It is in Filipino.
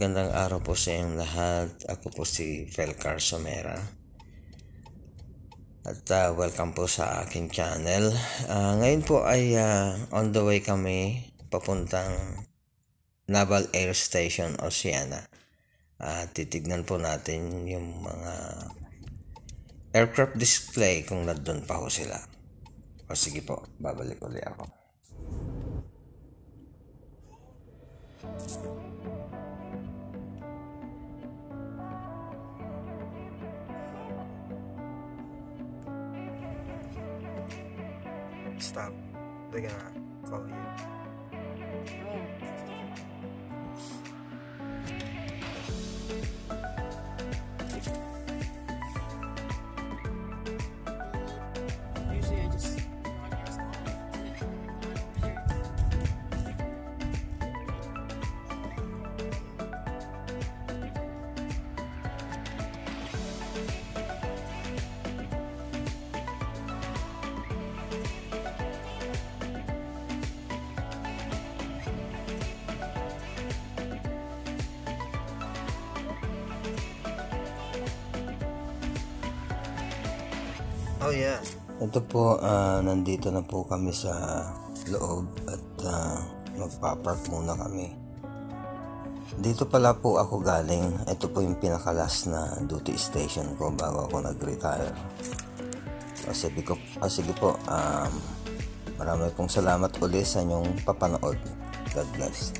magandang araw po sa inyong lahat. Ako po si Felcar Somera. At uh, welcome po sa aking channel. Uh, ngayon po ay uh, on the way kami papuntang Naval Air Station Oceana. Uh, titignan po natin yung mga aircraft display kung nandun pa ho sila. O sige po, babalik ulit ako. Stop. They're gonna call you. Usually Oh yeah. Ito po, ah, nandito na po kami sa loob at ah, magpapark muna kami. Dito pala po ako galing. Ito po yung pinakalas na duty station ko bago ako nag-retire. O sige, ko, o sige po, um, marami pong salamat ulit sa inyong papanood. God bless.